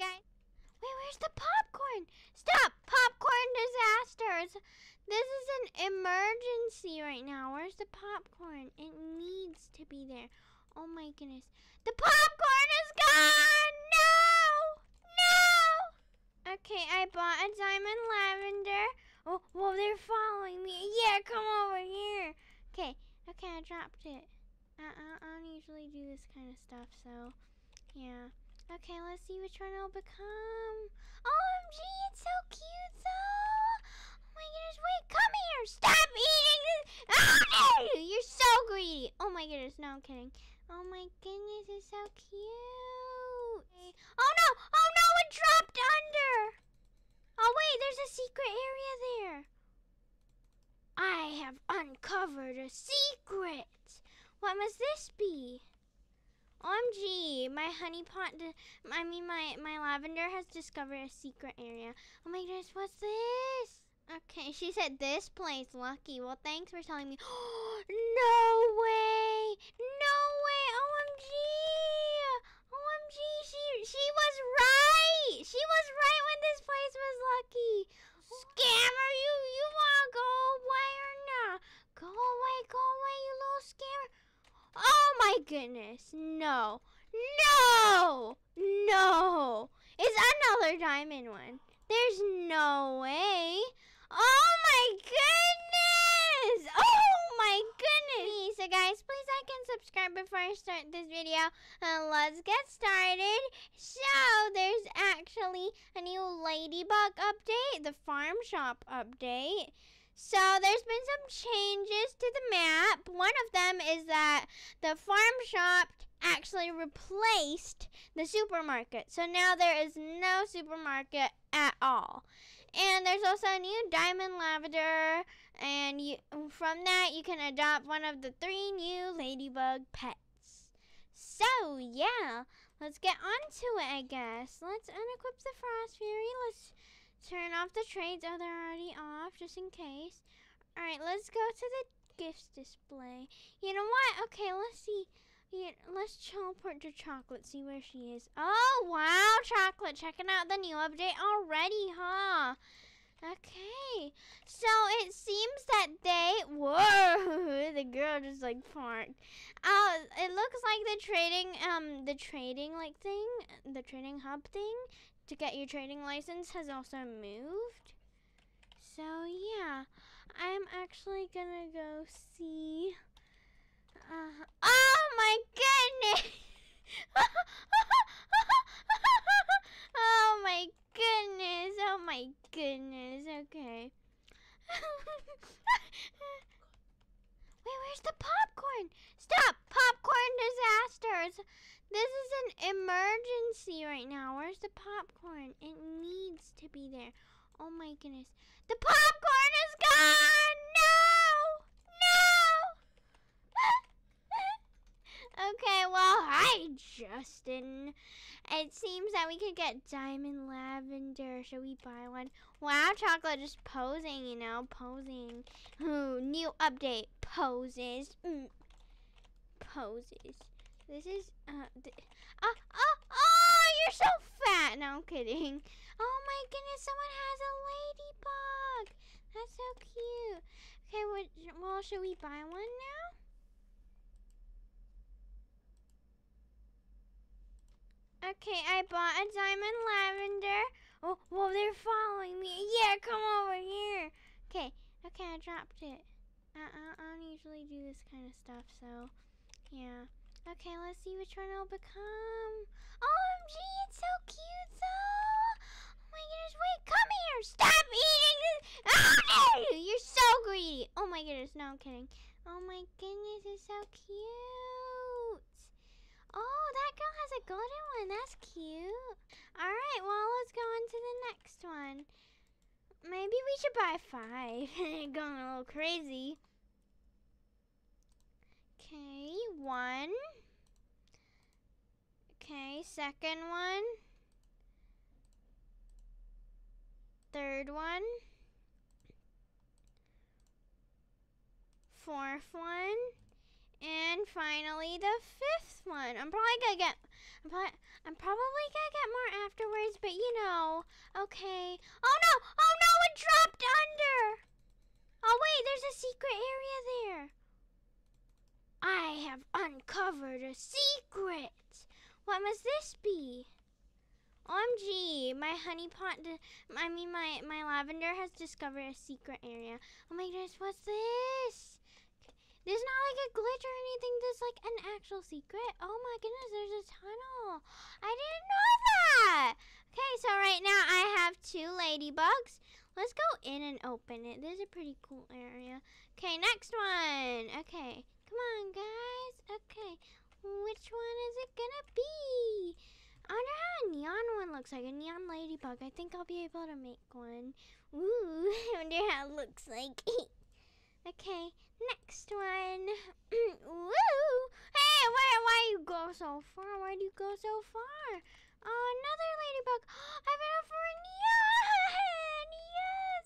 guys. Wait, where's the popcorn? Stop! Popcorn disasters! This is an emergency right now. Where's the popcorn? It needs to be there. Oh my goodness. The popcorn is gone! No! No! Okay, I bought a diamond lavender. Oh, whoa, they're following me. Yeah, come over here. Okay, okay, I dropped it. I, I don't usually do this kind of stuff, so yeah. Okay, let's see which one I'll become. OMG, it's so cute though. Oh my goodness, wait, come here. Stop eating this. Ah, you're so greedy. Oh my goodness, no, I'm kidding. Oh my goodness, it's so cute. Oh no, oh no, it dropped under. Oh wait, there's a secret area there. I have uncovered a secret. What must this be? OMG, my honey pot, I mean my, my lavender has discovered a secret area. Oh my goodness, what's this? Okay, she said this place, lucky. Well, thanks for telling me. no way! No way! OMG! OMG, she, she was right! She was right when this place was lucky. Scammer, you, you wanna go away or not? Go away, go away, you little scammer. Oh my goodness. No. No. No. It's another diamond one. There's no way. Oh my goodness. Oh my goodness. So guys, please like and subscribe before I start this video. And let's get started. So there's actually a new ladybug update. The farm shop update. So there's been some changes to the map. One of them is that the farm shop actually replaced the supermarket. So now there is no supermarket at all. And there's also a new diamond lavender and you, from that you can adopt one of the three new ladybug pets. So yeah, let's get on to it I guess. Let's unequip the frost fury. Let's Turn off the trades. Oh, they're already off, just in case. All right, let's go to the gifts display. You know what? Okay, let's see. Let's teleport to Chocolate, see where she is. Oh, wow, Chocolate. Checking out the new update already, huh? Okay. So it seems that they... Whoa! the girl just, like. Uh, it looks like the trading, um, the trading, like, thing, the trading hub thing to get your trading license has also moved. So yeah, I'm actually gonna go see. Uh, oh my goodness! oh my goodness! Oh my goodness! Okay. Wait, where's the popcorn? Stop! Popcorn disasters! This is an emergency right now. Where's the popcorn? It needs to be there. Oh my goodness. The popcorn is gone! No! No! Okay, well, hi, Justin. It seems that we could get diamond lavender. Should we buy one? Wow, chocolate just posing, you know, posing. Ooh, new update. Poses. Mm. Poses. This is, uh, oh, oh, oh, you're so fat. No, I'm kidding. Oh my goodness, someone has a ladybug. That's so cute. Okay, what, well, should we buy one now? Okay, I bought a diamond lavender. Oh, well, they're following me. Yeah, come over here. Okay, okay, I dropped it. I, I, I don't usually do this kind of stuff, so yeah. Okay, let's see which one it'll become. OMG, it's so cute though. Oh my goodness, wait, come here. Stop eating this. Ah, you're so greedy. Oh my goodness, no, I'm kidding. Oh my goodness, it's so cute. Oh, that girl has a golden one. That's cute. All right, well, let's go on to the next one. Maybe we should buy five. Going a little crazy. Okay, one. Okay, second one. Third one. Fourth one. And finally the fifth one. I'm probably gonna get But I'm probably gonna get more afterwards, but you know, okay. Oh no! Oh no! It dropped under! Oh wait, there's a secret area there. I have uncovered a secret. What must this be? OMG, my honey pot, I mean my, my lavender has discovered a secret area. Oh my goodness, what's this? There's not like a glitch or anything. There's like an actual secret. Oh my goodness, there's a tunnel. I didn't know that. Okay, so right now I have two ladybugs. Let's go in and open it. This is a pretty cool area. Okay, next one. Okay, come on, guys. Okay, which one is it gonna be? I wonder how a neon one looks like. A neon ladybug. I think I'll be able to make one. Ooh, I wonder how it looks like. okay, next one. Woo! Hey, where, why you go so far? Why do you go so far? Oh, another ladybug. I've been up for a neon! Yes!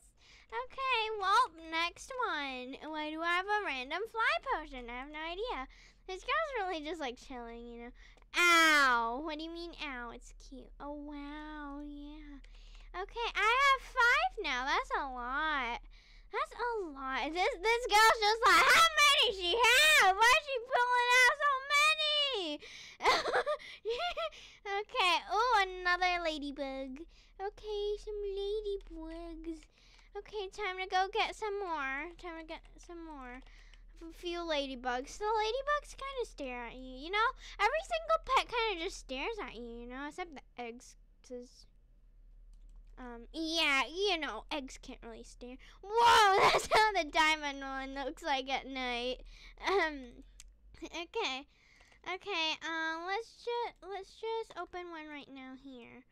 Okay, well, next one. Why do I have a random fly potion? I have no idea. This girl's really just like chilling, you know. Ow. What do you mean, ow? It's cute. Oh, wow. Yeah. Okay, I have five now. That's a lot. That's a lot. This this girl's just like, how many she have? Why is she pulling out so many? okay. Oh, another ladybug. Okay, some ladybugs. Okay, time to go get some more. Time to get some more a few ladybugs. The ladybugs kind of stare at you, you know? Every single pet kind of just stares at you, you know? Except the eggs. Um, yeah, you know, eggs can't really stare. Whoa, that's how the diamond one looks like at night. Um, okay. Okay, um, let's just, let's just open one right now here.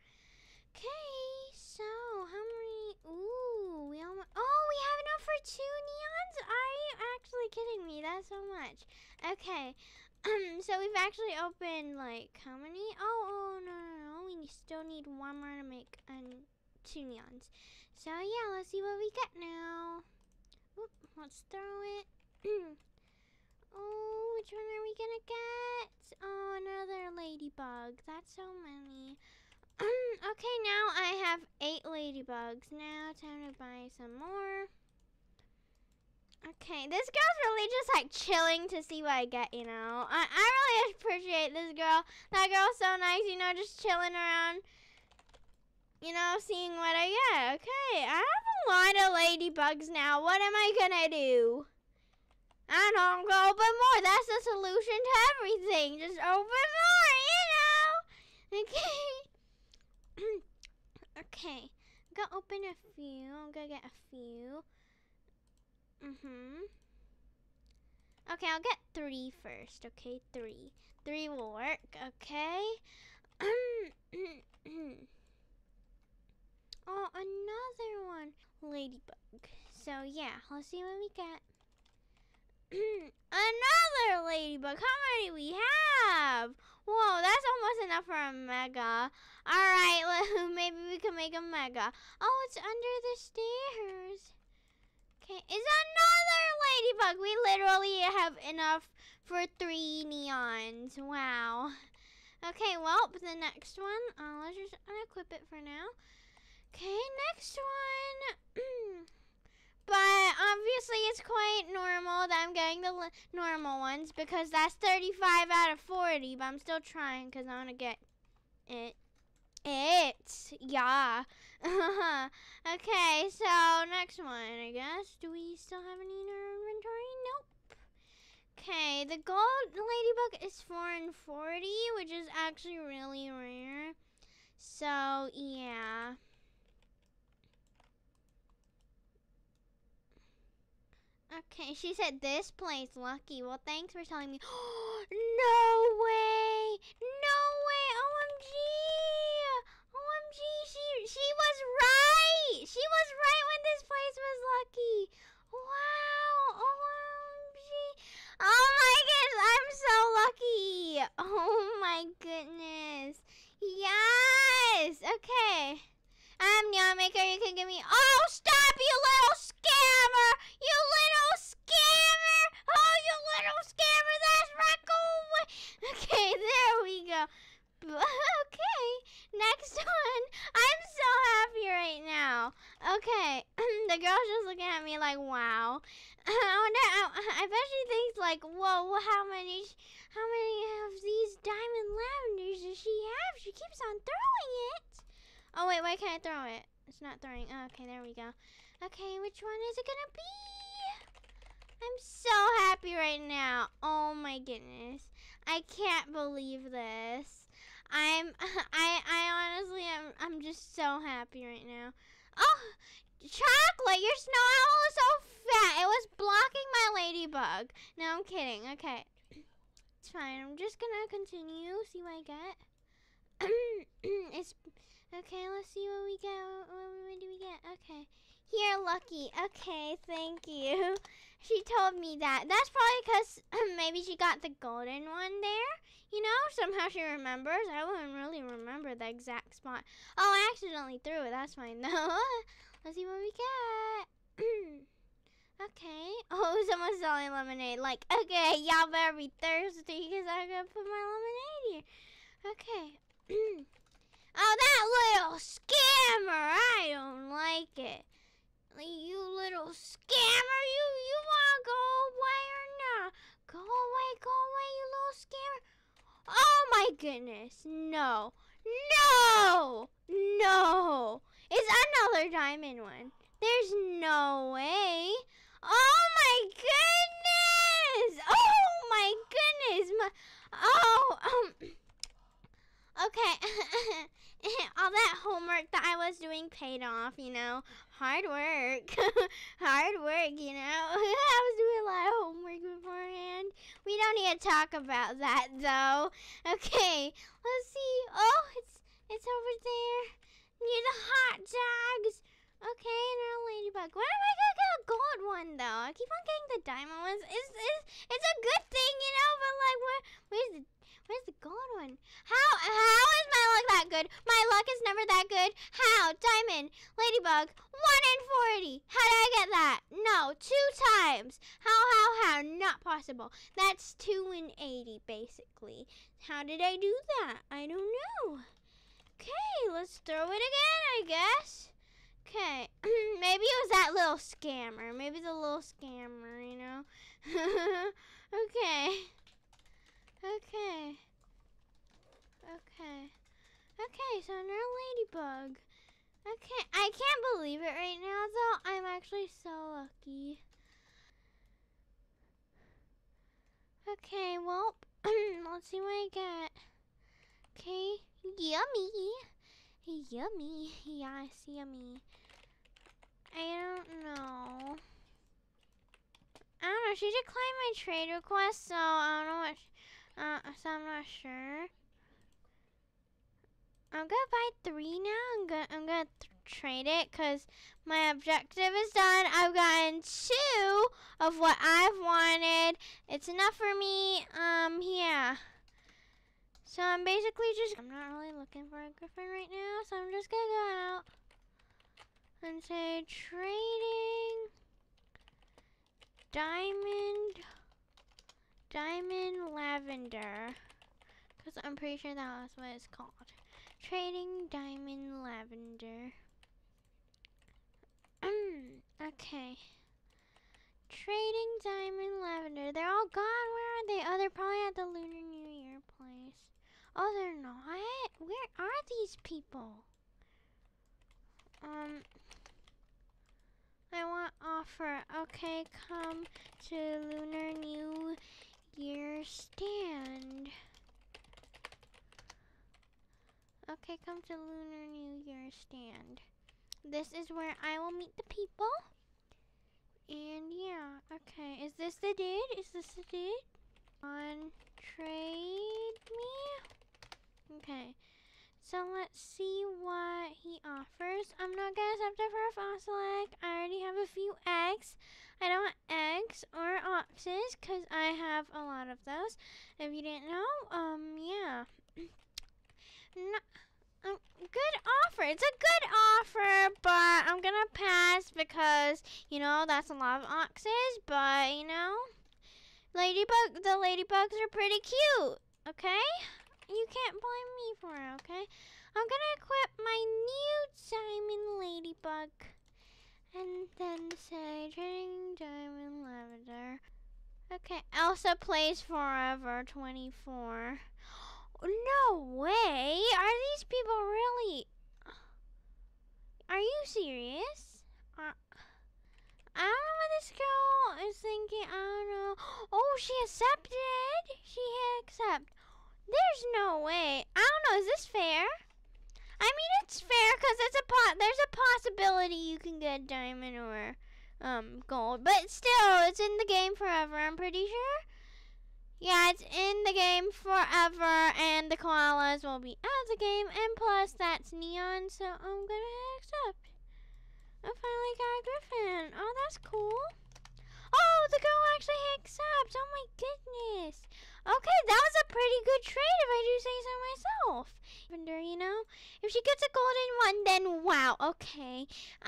Okay, so how many? Ooh, we almost. Oh, we have enough for two neons. Are you actually kidding me? That's so much. Okay, um, so we've actually opened like how many? Oh, oh no, no, no. We still need one more to make um two neons. So yeah, let's see what we get now. Oop, let's throw it. oh, which one are we gonna get? Oh, another ladybug. That's so many. okay, now I have eight ladybugs. Now time to buy some more. Okay, this girl's really just like chilling to see what I get, you know. I, I really appreciate this girl. That girl's so nice, you know, just chilling around, you know, seeing what I get. Okay, I have a lot of ladybugs now. What am I gonna do? I don't go open more. That's the solution to everything. Just open more, you know. Okay. okay. I'm gonna open a few. I'm gonna get a few. Mm-hmm. Okay, I'll get three first. Okay, three. Three will work. Okay. oh, another one. Ladybug. So, yeah. Let's see what we get. another ladybug. How many we have? Whoa, that's almost enough for a mega. Alright, maybe we can make a mega. Oh, it's under the stairs. Okay, it's another ladybug. We literally have enough for three neons. Wow. Okay, well, the next one, uh, let's just unequip it for now. Okay, next one. Mm. but obviously it's quite normal that I'm getting the normal ones because that's 35 out of 40, but I'm still trying because I want to get it. It, yeah. okay, so next one, I guess. Do we still have any in our inventory? Nope. Okay, the gold ladybug is 4 and 40, which is actually really rare. So, yeah. Okay, she said this place lucky. Well, thanks for telling me. no way! No way! OMG! OMG! She she was right. She was right when this place was lucky. Wow! OMG! Oh my goodness! I'm so lucky. Oh my goodness! Yes. Okay. I'm Neon Maker. You can give me. Oh, stop, like, wow. Oh, I bet she thinks like, whoa, how many, how many of these diamond lavenders does she have? She keeps on throwing it. Oh wait, why can't I throw it? It's not throwing. Oh, okay, there we go. Okay, which one is it gonna be? I'm so happy right now. Oh my goodness. I can't believe this. I'm I I honestly am I'm just so happy right now. Oh, chocolate, your snow owl is so fat. It was blocking my ladybug. No, I'm kidding. Okay. It's fine. I'm just gonna continue. See what I get. it's okay. Let's see what we get. What, what do we get? Okay. Here, Lucky. Okay, thank you. She told me that. That's probably because maybe she got the golden one there. You know, somehow she remembers. I wouldn't really remember the exact spot. Oh, I accidentally threw it. That's fine, though. Let's see what we get. okay. Oh, someone's selling lemonade. Like, okay, y'all better be thirsty because I'm going to put my lemonade here. Okay. oh, that little scammer. I don't like it. You little scammer, you you wanna go away or not? Go away, go away, you little scammer. Oh my goodness, no. No! No! It's another diamond one. There's no way. Oh my goodness! Oh my goodness! My, oh, um, okay. all that homework that I was doing paid off, you know. Hard work. Hard work, you know. I was doing a lot of homework beforehand. We don't need to talk about that though. Okay, let's see. Oh, it's it's over there. Near the hot dogs. Okay, our ladybug. Why am I gonna get a gold one though? I keep on getting the diamond ones. It's, it's, it's a good thing, you know, but like where where's the Where's the gold one? How how is my luck that good? My luck is never that good. How? Diamond, ladybug, one in forty. How did I get that? No, two times. How how how? Not possible. That's two in eighty basically. How did I do that? I don't know. Okay, let's throw it again, I guess. Okay, maybe it was that little scammer. Maybe the little scammer, you know. okay. Okay. Okay. Okay, so another ladybug. Okay, I can't believe it right now though. I'm actually so lucky. Okay, well, let's see what I get. Okay, yummy. Yummy. Yes, yummy. I don't know. I don't know. She declined my trade request, so I don't know what. Uh, so I'm not sure. I'm gonna buy three now. I'm gonna I'm gonna trade it because my objective is done. I've gotten two of what I've wanted. It's enough for me. Um, yeah. So I'm basically just. I'm not really looking for a griffin right now, so I'm just gonna go out and say trading diamond Diamond Lavender. Because I'm pretty sure that's what it's called. Trading Diamond Lavender. okay. Trading Diamond Lavender. They're all gone. Where are they? Oh, they're probably at the Lunar New Year place. Oh, they're not. Where are these people? Um, I want offer. Okay, come to Lunar New Year stand. Okay, come to Lunar New Year stand. This is where I will meet the people. And yeah, okay. Is this the dude? Is this the dude? On trade me? Okay. So let's see what he offers. I'm not gonna accept it for a fossil egg. I already have a few eggs. I don't want eggs or oxes because If you didn't know, um, yeah. um, good offer. It's a good offer, but I'm gonna pass because you know that's a lot of oxes. But you know, ladybug, the ladybugs are pretty cute. Okay, you can't blame me for it. Okay, I'm gonna equip my new diamond ladybug. And then say lavender. Okay, Elsa plays forever 24. No way! Are these people really. Are you serious? Uh, I don't know what this girl is thinking. I don't know. Oh, she accepted. She hit accept. There's no way. I don't know. Is this fair? I mean, it's fair because it's a pot. There's a possibility you can get diamond or um gold, but still, it's in the game forever. I'm pretty sure. Yeah, it's in the game forever, and the koalas will be out of the game, and plus that's neon, so I'm gonna accept. I finally got a griffin. Oh, that's cool. Oh, the girl actually accepts. Oh my goodness. Okay, that was a pretty good trade if I do say so myself. Wonder, You know, if she gets a golden one, then wow. Okay,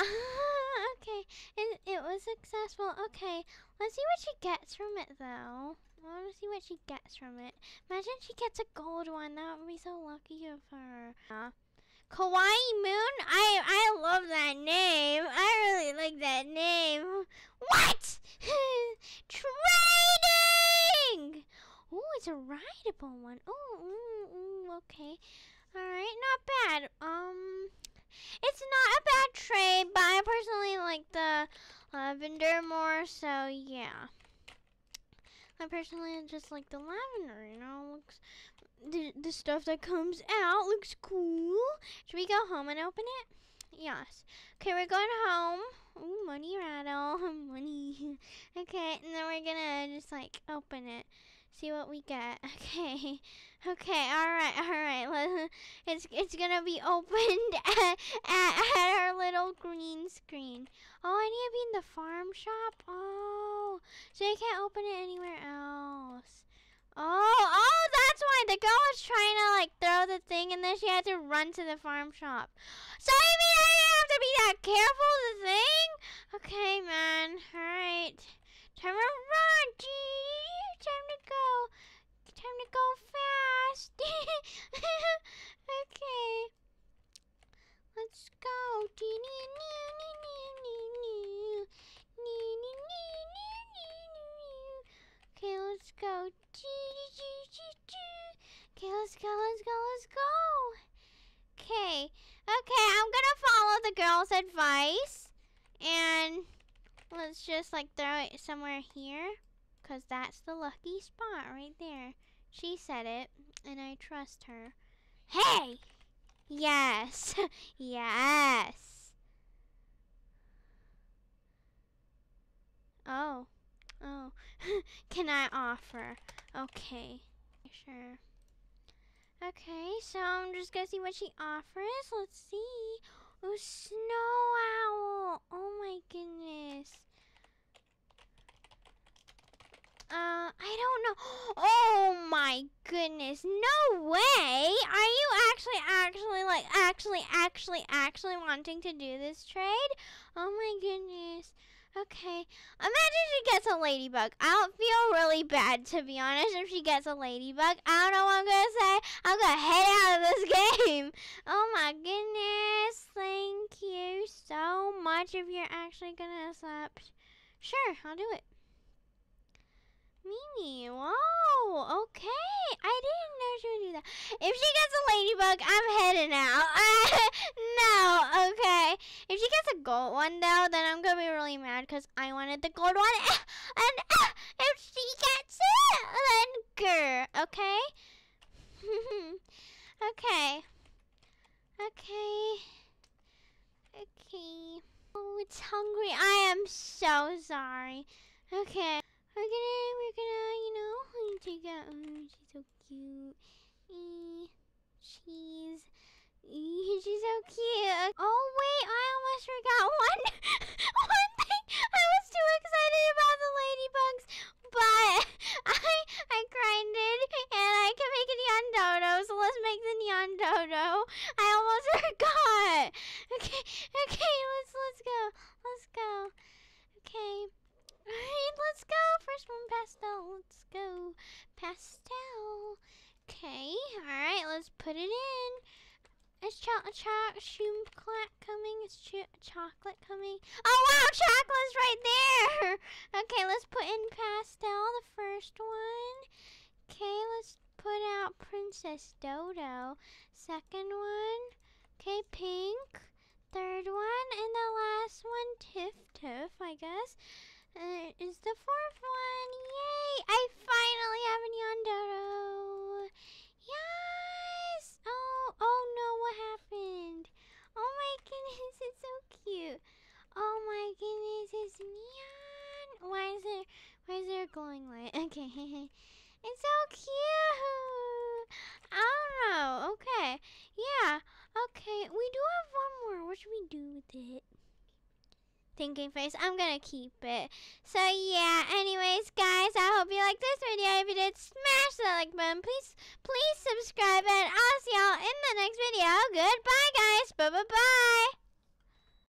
okay, it, it was successful. Okay, let's see what she gets from it though. I want to see what she gets from it. Imagine she gets a gold one. That would be so lucky of her. Uh, Kawaii Moon? I I love that name. I really like that name. What? Trading! Oh, it's a rideable one. Oh, mm, mm, okay. Alright, not bad. Um, it's not a bad trade, but I personally like the lavender more, so yeah. I personally just like the lavender, you know, looks the, the stuff that comes out looks cool. Should we go home and open it? Yes. Okay, we're going home. Ooh, money rattle. money. okay, and then we're gonna just like open it. See what we get. Okay. Okay, alright, alright. Let, It's it's gonna be opened at, at, at our little green screen. Oh, I need to be in the farm shop? Oh. So you can't open it anywhere else. Oh, oh, that's why the girl was trying to like throw the thing and then she had to run to the farm shop. So you mean I didn't have to be that careful of the thing? Okay, man. Alright. Time to run, Gee. Time to go. Time to go fast. okay. Let's go. Okay, let's go. Okay, let's go, let's go, let's go. Okay, okay, I'm gonna follow the girl's advice. And let's just like throw it somewhere here. Because that's the lucky spot right there. She said it, and I trust her. Hey! Yes. yes. Oh. Oh. Can I offer? Okay. Sure. Okay, so I'm just gonna see what she offers. Let's see. Oh, snow owl. Oh my goodness. Uh, I don't know. Oh my goodness. No way. Are you actually, actually, like, actually, actually, actually wanting to do this trade? Oh my goodness. Okay. Imagine she gets a ladybug. I don't feel really bad, to be honest, if she gets a ladybug. I don't know what I'm going to say. I'm going to head out of this game. Oh my goodness. Thank you so much if you're actually going to accept. Sure, I'll do it. Mimi, whoa, okay. I didn't know she would do that. If she gets a ladybug, I'm heading out. no, okay. If she gets a gold one, though, then I'm going to be really mad because I wanted the gold one. And if she gets it, then grr, okay? okay. Okay. Okay. Oh, it's hungry. I am so sorry. Okay. We're gonna, we're gonna, you know, take out. Oh, she's so cute. She's, she's so cute. Oh wait, I almost forgot one, one thing. I was too excited about the ladybugs, but I, I grinded and I can make a neon dodo. So let's make the neon dodo almost forgot. Okay, okay, let's let's go, let's go. Okay. Alright, let's go. First one, pastel. Let's go. Pastel. Okay, alright, let's put it in. Is cho- cho- chocolate coming? Is ch- chocolate coming? Oh wow, chocolate's right there. Okay, let's put in pastel the first one. Okay, let's put out Princess Dodo. Second one. Okay, pink. Third one, and the last one, Tiff Tiff, I guess. Uh, is the fourth one. Yay! I finally have a Neon Dodo. Yes! Oh, oh no, what happened? Oh my goodness, it's so cute. Oh my goodness, it's neon. Why is there, why is there a glowing light? Okay, it's so cute. I don't know. Okay, yeah. Okay, we do have one more. What should we do with it? Thinking face. I'm gonna keep it. So yeah. Anyways, guys, I hope you liked this video. If you did, smash that like button. Please, please subscribe, and I'll see y'all in the next video. Goodbye, guys. Bye bye bye.